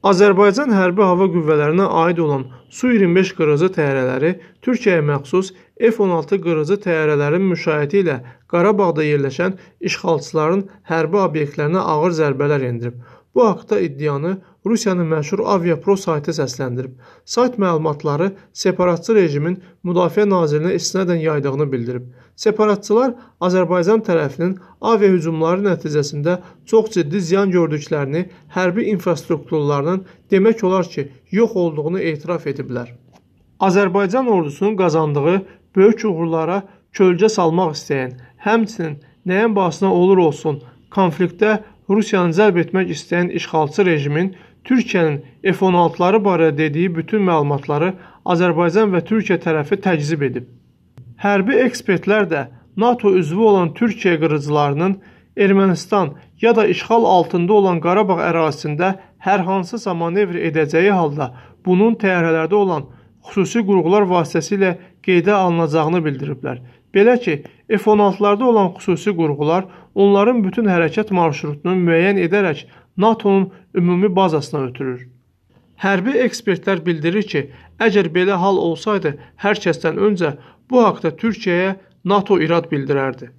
Azərbaycan Hərbi Hava Qüvvələrinə aid olan Su-25 qırıcı təyyarələri Türkiyəyə məxsus F-16 qırıcı təyyarələrin müşayiəti ilə Qarabağda yerləşən işğalçıların hərbi obyektlərinə ağır zərbələr endirib. Bu haqda iddianı Rusiyanın məşhur Aviapro saytı səsləndirib. Sayt məlumatları separatçı rejimin Müdafiə Nazirinə istinədən yaydığını bildirib. Separatçılar Azərbaycan tərəfinin aviahücumları nəticəsində çox ciddi ziyan gördüklərini, hərbi infrastrukturlarının demək olar ki, yox olduğunu etiraf ediblər. Azərbaycan ordusunun qazandığı böyük uğurlara kölgə salmaq istəyən, həmçinin nəyin bahasına olur olsun, konfliktdə Rusiyanı cəlb etmək istəyən işğalçı rejimin Türkiyənin F-16-ları barədə dediyi bütün məlumatları Azərbaycan və Türkiyə tərəfi təkzib edib. Hərbi ekspertlər də NATO üzvü olan Türkiyə qırıcılarının Ermənistan ya da işğal altında olan Qarabağ ərazisində hər hansısa manevr edəcəyi halda bunun təyyarələrdə olan xüsusi qurğular vasitəsilə qeydə alınacağını bildiriblər. Belə ki, F-16-larda olan xüsusi qurğular onların bütün hərəkət marşrutunu müəyyən edərək NATO-nun ümumi bazasına ötürür. Hərbi ekspertlər bildirir ki, əgər belə hal olsaydı, hər kəsdən öncə bu haqda Türkiyəyə NATO irad bildirərdi.